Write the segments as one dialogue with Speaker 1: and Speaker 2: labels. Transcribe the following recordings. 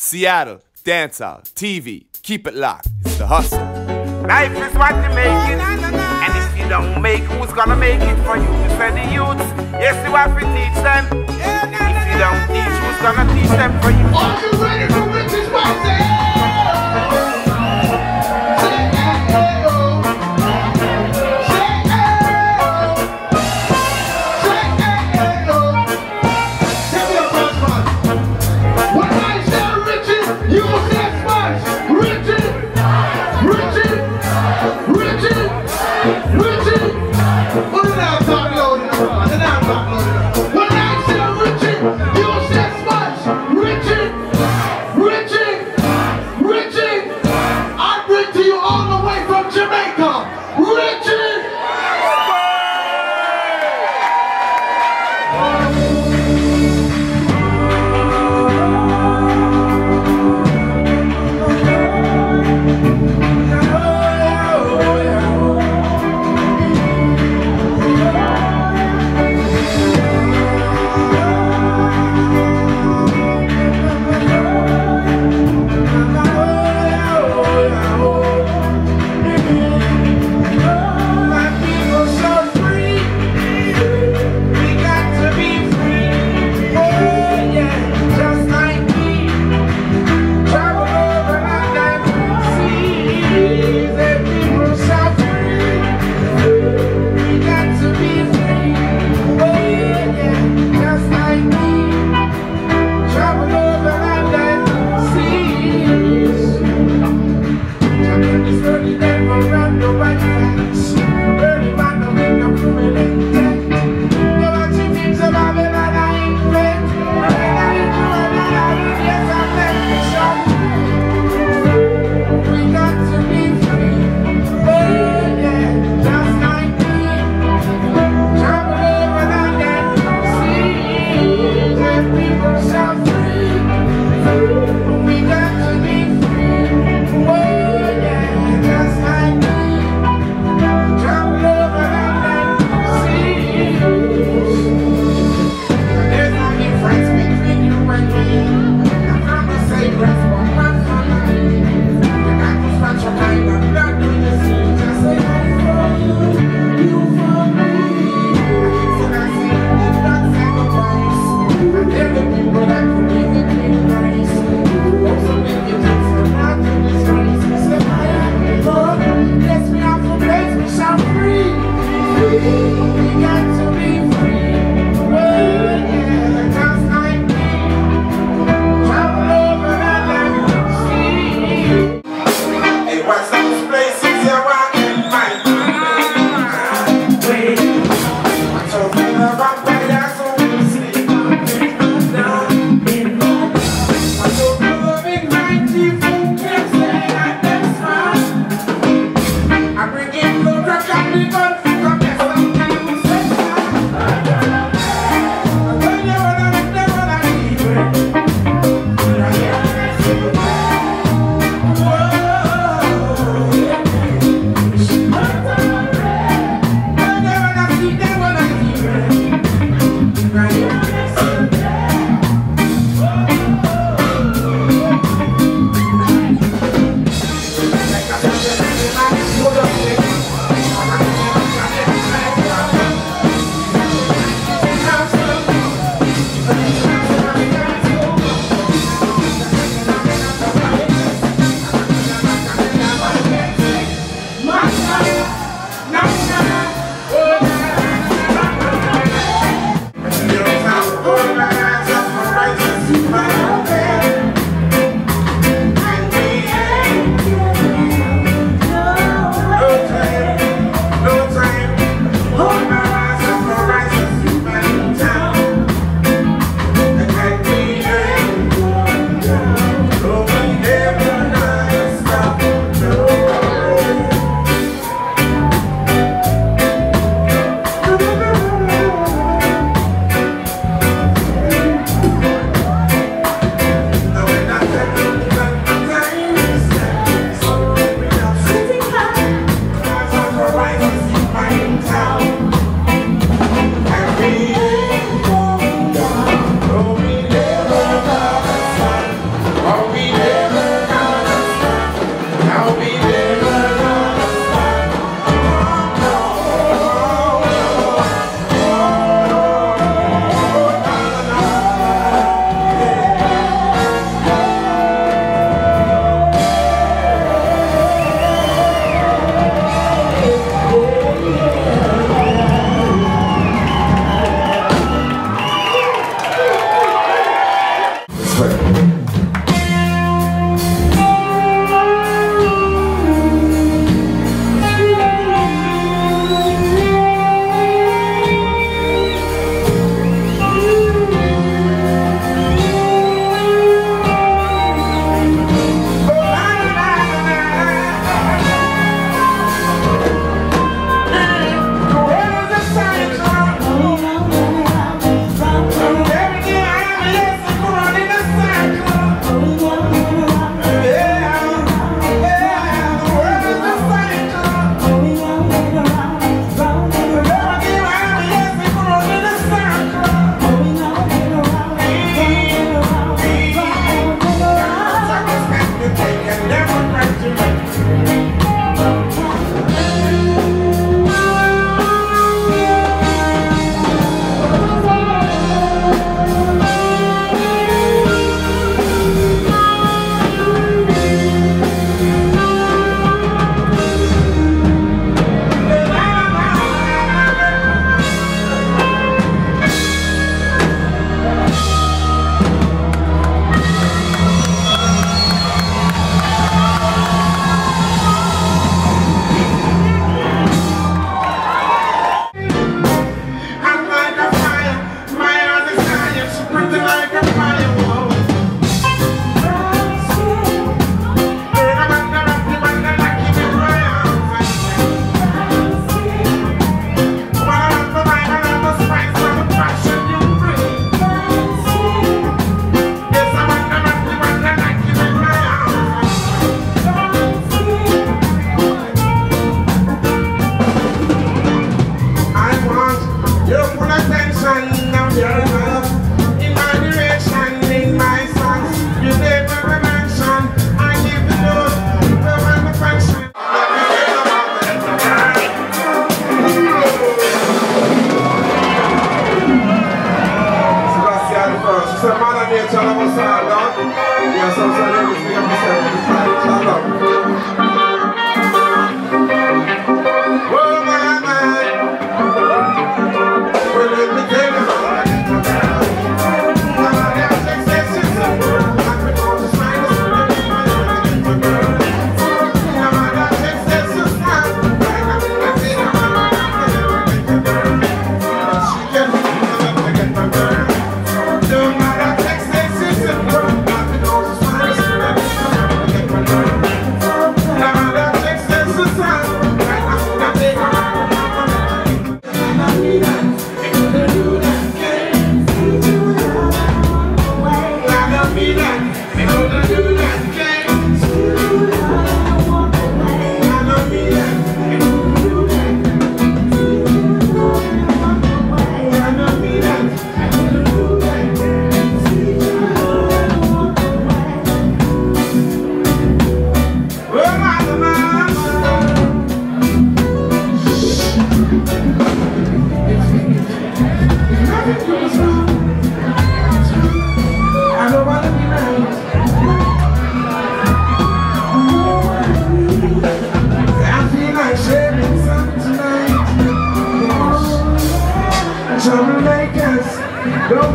Speaker 1: Seattle, dancehall, TV, keep it locked. It's the hustle.
Speaker 2: Life is what you make it. And if you don't make, who's gonna make it for you? You said the youths, yes, you have to teach them. If you don't teach, who's gonna teach them for you? Are
Speaker 3: you ready for Rich's birthday?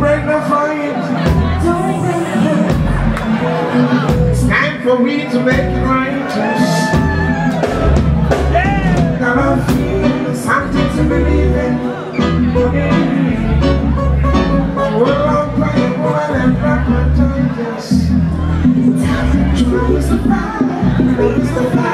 Speaker 2: Break the fight. It's time for me to make it right. Yeah. Gotta feel something to believe in. Well, I'm playing well and proper time. Time to raise the fire, raise the fire.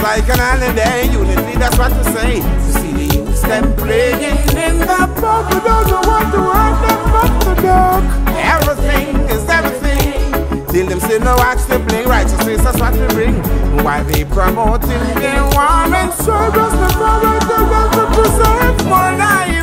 Speaker 2: Like an island holiday. Unity, that's what to say. To see the youths them playing in the park, we don't know what to want them but the dark. Everything is everything. Till them still no watch them play righteousness, that's what we bring. While they promoting their war and service, the power to preserve more life.